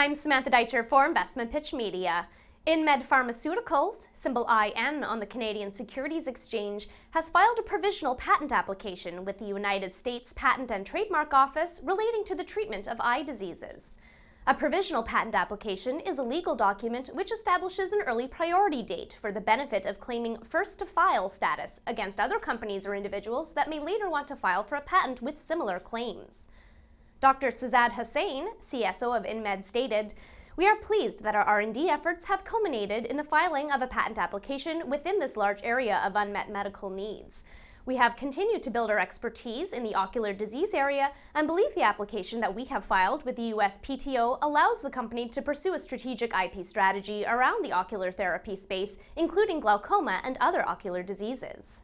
I'm Samantha Deitcher for Investment Pitch Media. InMed Pharmaceuticals, symbol IN on the Canadian Securities Exchange, has filed a provisional patent application with the United States Patent and Trademark Office relating to the treatment of eye diseases. A provisional patent application is a legal document which establishes an early priority date for the benefit of claiming first to file status against other companies or individuals that may later want to file for a patent with similar claims. Dr. Sazzad Hossain, CSO of InMed, stated, we are pleased that our R&D efforts have culminated in the filing of a patent application within this large area of unmet medical needs. We have continued to build our expertise in the ocular disease area and believe the application that we have filed with the USPTO allows the company to pursue a strategic IP strategy around the ocular therapy space, including glaucoma and other ocular diseases.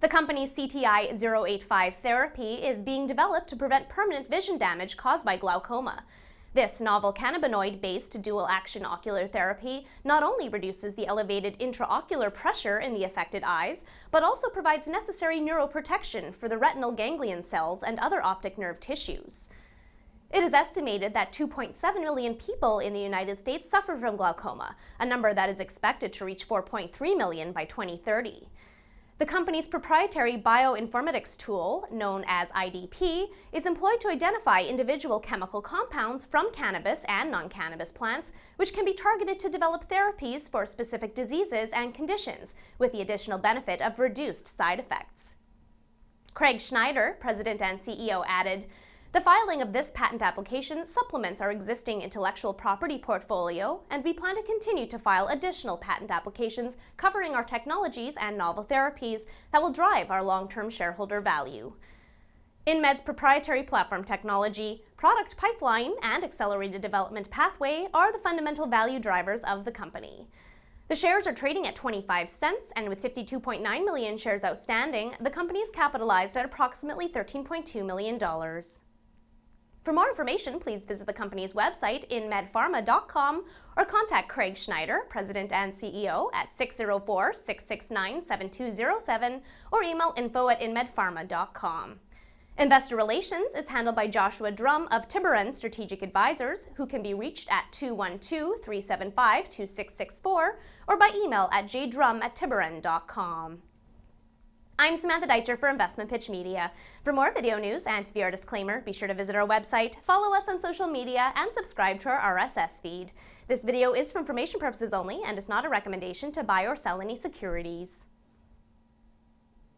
The company's CTI 085 therapy is being developed to prevent permanent vision damage caused by glaucoma. This novel cannabinoid-based dual-action ocular therapy not only reduces the elevated intraocular pressure in the affected eyes, but also provides necessary neuroprotection for the retinal ganglion cells and other optic nerve tissues. It is estimated that 2.7 million people in the United States suffer from glaucoma, a number that is expected to reach 4.3 million by 2030. The company's proprietary bioinformatics tool, known as IDP, is employed to identify individual chemical compounds from cannabis and non-cannabis plants, which can be targeted to develop therapies for specific diseases and conditions, with the additional benefit of reduced side effects. Craig Schneider, president and CEO, added, the filing of this patent application supplements our existing intellectual property portfolio, and we plan to continue to file additional patent applications covering our technologies and novel therapies that will drive our long-term shareholder value. InMed's proprietary platform technology, product pipeline, and accelerated development pathway are the fundamental value drivers of the company. The shares are trading at 25 cents, and with 52.9 million shares outstanding, the company is capitalized at approximately $13.2 million. For more information, please visit the company's website inmedpharma.com or contact Craig Schneider, President and CEO, at 604-669-7207 or email info at inmedpharma.com. Investor Relations is handled by Joshua Drum of Tiburon Strategic Advisors, who can be reached at 212-375-2664 or by email at jdrum at tiburon.com. I'm Samantha Deitcher for Investment Pitch Media. For more video news and to view our disclaimer, be sure to visit our website, follow us on social media, and subscribe to our RSS feed. This video is for information purposes only and is not a recommendation to buy or sell any securities.